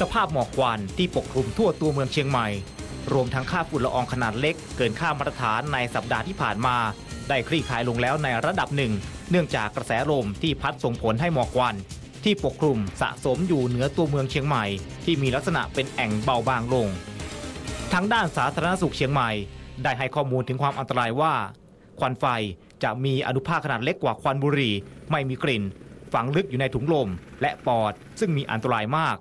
สภาพหมอกควันที่ปกคลุมทั่วตัวเมืองเชียงใหม่ รวมทั้งค่าฝุ่นละอองขนาดเล็ก เกินค่ามาตรฐานในสัปดาห์ที่ผ่านมา ได้คลี่คลายลงแล้วในระดับหนึ่ง เนื่องจากกระแสลมที่พัดส่งผลให้หมอกควัน ที่ปกคลุมสะสมอยู่เหนือตัวเมืองเชียงใหม่ ที่มีลักษณะเป็นแอ่งเบาบางลง ทางด้านสาธารณสุขเชียงใหม่ ได้ให้ข้อมูลถึงความอันตรายว่า ควันไฟจะมีอนุภาคขนาดเล็กกว่าควันบุหรี่ ไม่มีกลิ่น ฝังลึกอยู่ในถุงลมและปอด ซึ่งมีอันตรายมาก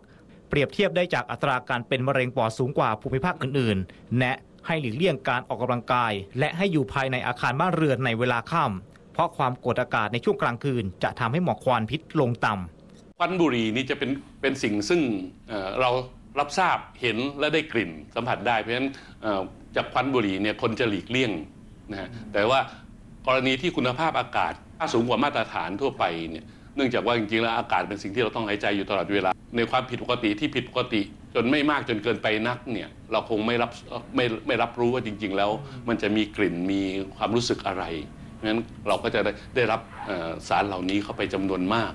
เปรียบเทียบได้จากอัตราการเป็นมะเร็งปอดสูงกว่าภูมิภาคอื่นๆ แนะให้หลีกเลี่ยงการออกกำลังกาย และให้อยู่ภายในอาคารบ้านเรือนในเวลาค่ำเพราะความกดอากาศในช่วงกลางคืน จะทำให้หมอกควันพิษลงต่ำควันบุหรี่นี่จะเป็นเป็นสิ่งซึ่งเเรารับทราบเห็นและได้กลิ่นสัมผัสได้ เพราะฉะนั้นจากควันบุหรี่เนี่ยคนจะหลีกเลี่ยงนะฮะแต่ว่ากรณีที่คุณภาพอากาศถ้าสูงกว่ามาตรฐานทั่วไปเนี่ยเนื่องจากว่าจริงๆแล้วอากาศเป็นสิ่งที่เราต้องหายใจอยู่ตลอดเวลา ในความผิดปกติที่ผิดปกติ จนไม่มากจนเกินไปนักเนี่ยเราคงไม่รับไม่ไม่รับรู้ว่าจริง ๆ แล้ว มันจะมีกลิ่นมีความรู้สึกอะไรเพราะฉะนั้นเราก็จะได้ได้รับเอ่อสารเหล่านี้เข้าไปจำนวนมาก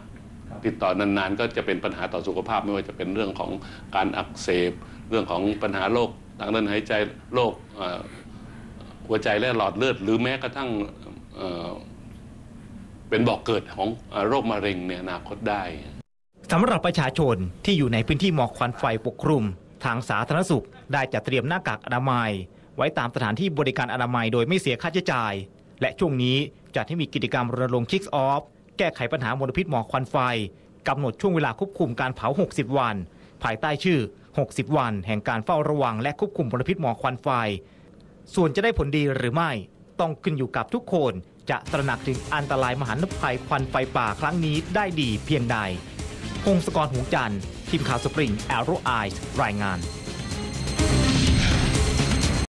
ติดต่อนานๆ ก็จะเป็นปัญหาต่อสุขภาพไม่ว่าจะเป็นเรื่องของการอักเสบ เรื่องของปัญหาโรคทางเดินหายใจโรคเอ่อหัวใจและหลอดเลือด หรือแม้กระทั่งเอ่อเป็นบอกเกิดของเอ่อโรคมะเร็งในอนาคตได้ สำหรับประชาชนที่อยู่ในพื้นที่หมอกควันไฟปกคลุม ทางสาธารณสุขได้จัดเตรียมหน้ากากอนามัย ไว้ตามสถานที่บริการอนามัยโดยไม่เสียค่าใช้จ่าย และช่วงนี้จัดให้มีกิจกรรมรณรงค์คิกออฟแก้ไขปัญหามลพิษหมอกควันไฟกำหนดช่วงเวลาควบคุมการเผา 60 วัน ภายใต้ชื่อ 60 วัน แห่งการเฝ้าระวังและควบคุมมลพิษหมอกควันไฟ ส่วนจะได้ผลดีหรือไม่ ต้องขึ้นอยู่กับทุกคน จะตระหนักถึงอันตรายมหันตภัยควันไฟป่าครั้งนี้ได้ดีเพียงใด พงศกรหงจันทร์ทีมข่าวสปริงแอโรไอส์รายงาน